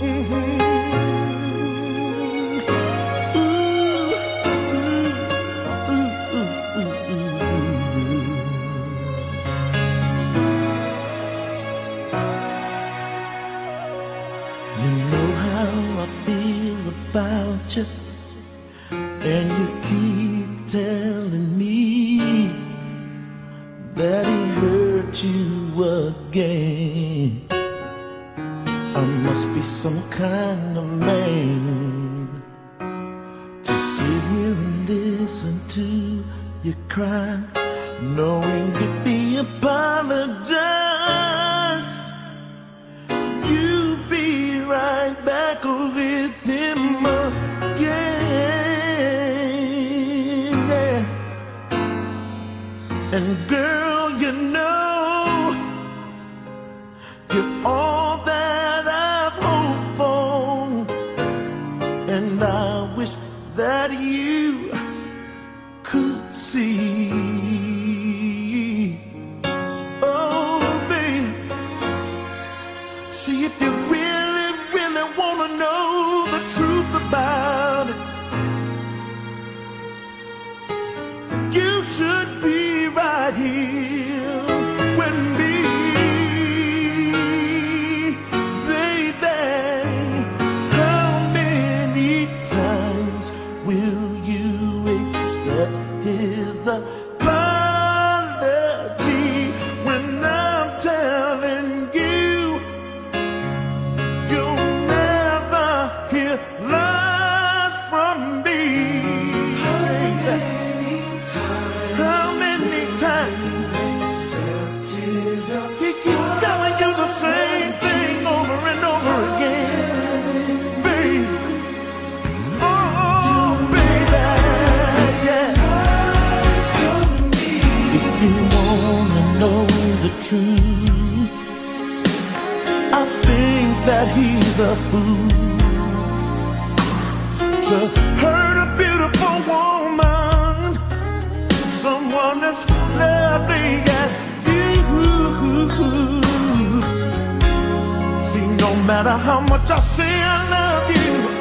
Mm-hmm. And you keep telling me that he hurt you again. I must be some kind of man To sit here and listen to you cry Knowing that the apologize See if you really, really want to know the truth about it. You should be right here with me, baby. How many times will you accept his? that he's a fool to hurt a beautiful woman, someone as lovely as you. See, no matter how much I say I love you.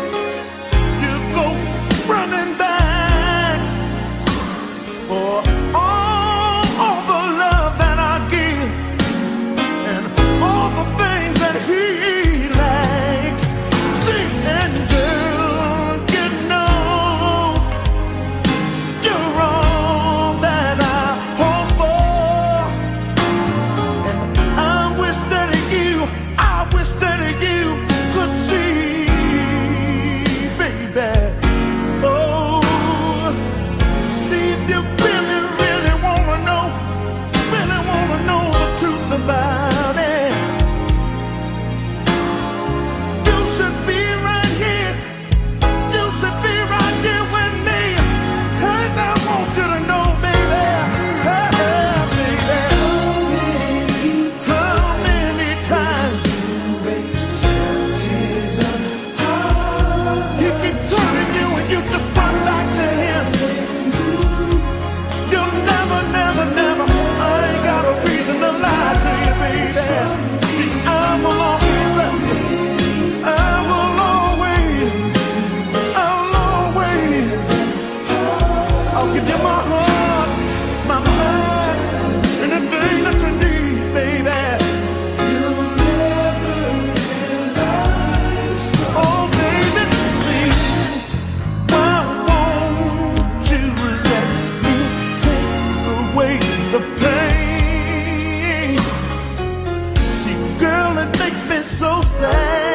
say.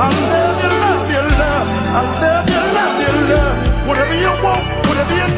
I love you, love you, love. I love you, love you, love. Whatever you want, whatever you need.